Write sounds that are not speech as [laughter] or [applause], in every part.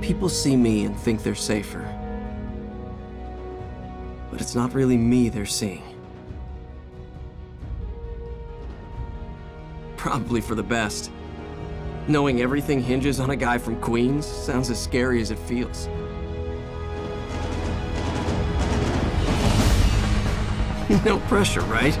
People see me and think they're safer. But it's not really me they're seeing. Probably for the best. Knowing everything hinges on a guy from Queens sounds as scary as it feels. [laughs] no pressure, right?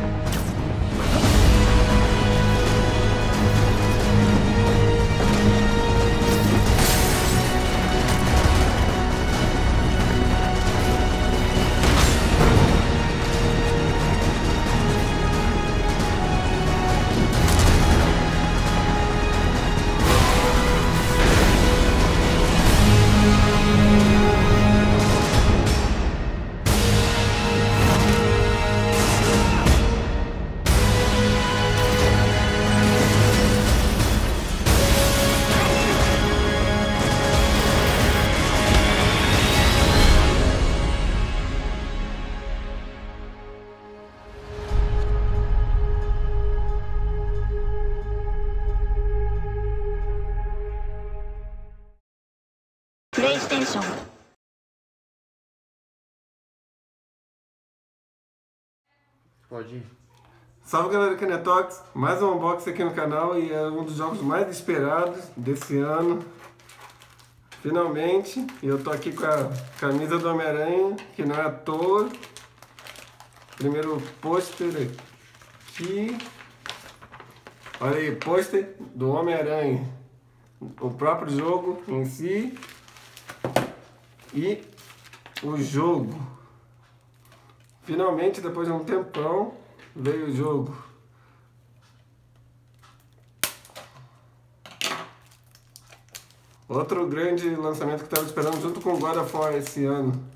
PlayStation Pode ir. Salve galera Canetox, mais um unboxing aqui no canal e é um dos jogos mais esperados desse ano. Finalmente, eu tô aqui com a camisa do Homem-Aranha, que não é à toa. Primeiro pôster aqui. Olha aí, pôster do Homem-Aranha. O próprio jogo em si. E o jogo. Finalmente, depois de um tempão, veio o jogo. Outro grande lançamento que estava esperando junto com God of War esse ano.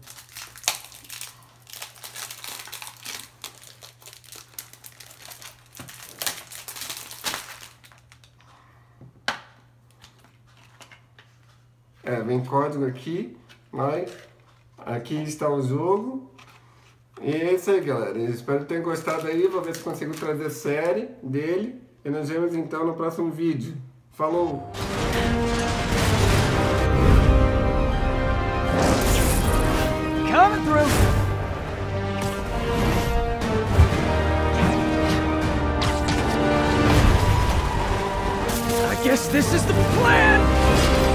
É, vem código aqui, mas aqui está o jogo. E é isso aí, galera. Espero que tenham gostado aí. Vou ver se consigo trazer série dele. E nos vemos então no próximo vídeo. Falou! Coming through. I guess this is the plan.